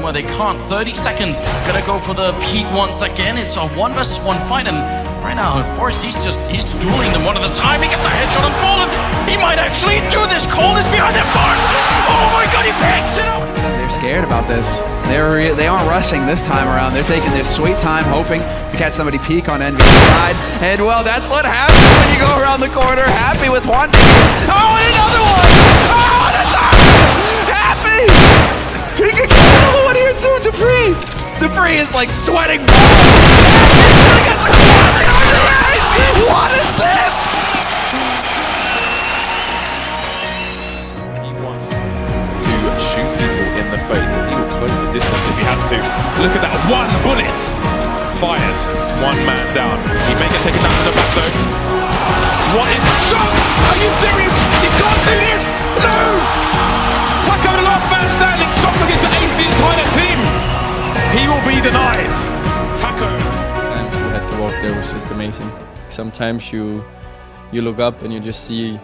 position where they can't. 30 seconds. Gonna go for the peak once again. It's a one versus one fight, and right now, Forrest, he's just he's dueling them one at a time. He gets a headshot on Fallen. He might actually do this. Cole is behind that bar. Oh my god, he picks it up. They're scared about this. They're they aren't rushing this time around. They're taking their sweet time, hoping to catch somebody peek on Envy's side. And well, that's what happens when you go around the corner. Happy with one. Oh, and another one. Oh, and a third. Happy. He could get another one here too. Dupree is like sweating. What is this? He wants to shoot people in the face and he will close the distance if he has to. Look at that, one bullet fired, one man down. He may get taken down to the back though. Will be denied. Taco. times we had to walk there was just amazing. Sometimes you you look up and you just see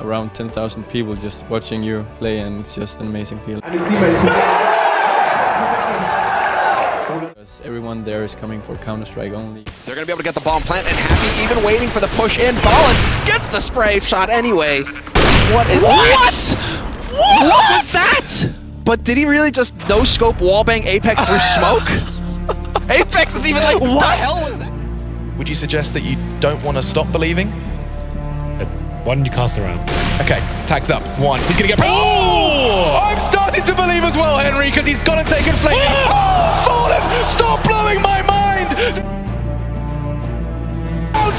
around 10,000 people just watching you play and it's just an amazing feeling. Because everyone there is coming for Counter-Strike only. They're going to be able to get the bomb plant and Happy even waiting for the push in. Ballin gets the spray shot anyway. What is What? What, what was that? But did he really just no scope wallbang Apex through smoke? Apex is even like, what the hell was that? Would you suggest that you don't want to stop believing? Uh, why don't you cast around? Okay, tags up. One. He's gonna get. Oh! I'm starting to believe as well, Henry, because he's gone and taken flame. Oh, Fallen! Stop blowing my mind!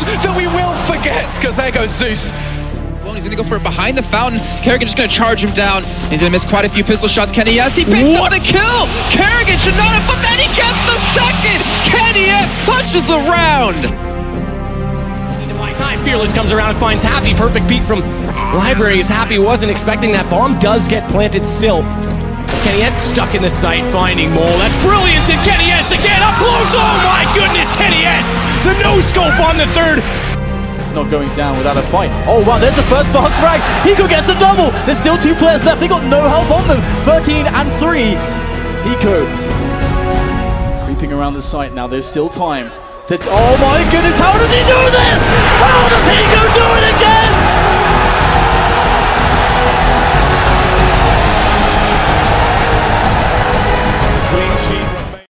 That we will forget, because there goes Zeus. Well, he's gonna go for it behind the fountain. Kerrigan just gonna charge him down. He's gonna miss quite a few pistol shots. Kenny S, he picks up the kill. Kerrigan should not have, but then he gets the second. Kenny S clutches the round. Into my time, Fearless comes around and finds Happy. Perfect beat from Libraries. Happy wasn't expecting that. Bomb does get planted still. Kenny S stuck in the site, finding Mole. That's brilliant, and Kenny S again up close. Oh my goodness, Kenny S! The no scope on the third. Not going down without a fight. Oh wow, there's the first for frag. Hiko gets a double. There's still two players left. They got no health on them. 13 and 3. Hiko creeping around the site now. There's still time. To oh my goodness, how does